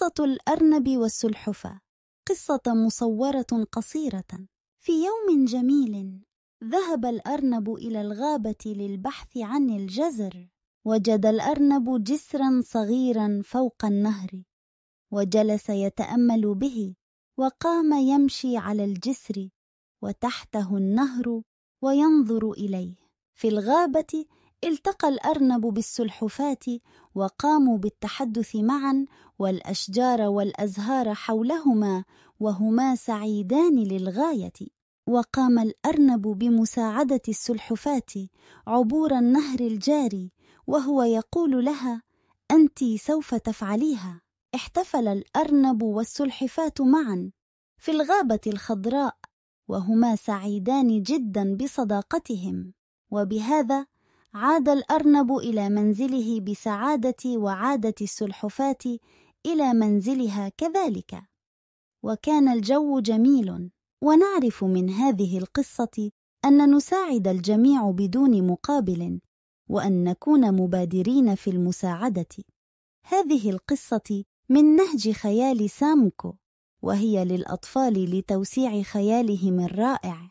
قصة الأرنب والسلحفاة. قصة مصورة قصيرة. في يوم جميل ذهب الأرنب إلى الغابة للبحث عن الجزر. وجد الأرنب جسرا صغيرا فوق النهر. وجلس يتأمل به. وقام يمشي على الجسر. وتحته النهر. وينظر إليه. في الغابة التقى الأرنب بالسلحفاة وقاموا بالتحدث معا والأشجار والأزهار حولهما وهما سعيدان للغاية. وقام الأرنب بمساعدة السلحفاة عبور النهر الجاري وهو يقول لها أنت سوف تفعليها. احتفل الأرنب والسلحفاة معا في الغابة الخضراء وهما سعيدان جدا بصداقتهم. وبهذا عاد الأرنب إلى منزله بسعادة وعادة السلحفاة إلى منزلها كذلك. وكان الجو جميل. ونعرف من هذه القصة أن نساعد الجميع بدون مقابل وأن نكون مبادرين في المساعدة. هذه القصة من نهج خيال سامكو وهي للأطفال لتوسيع خيالهم الرائع.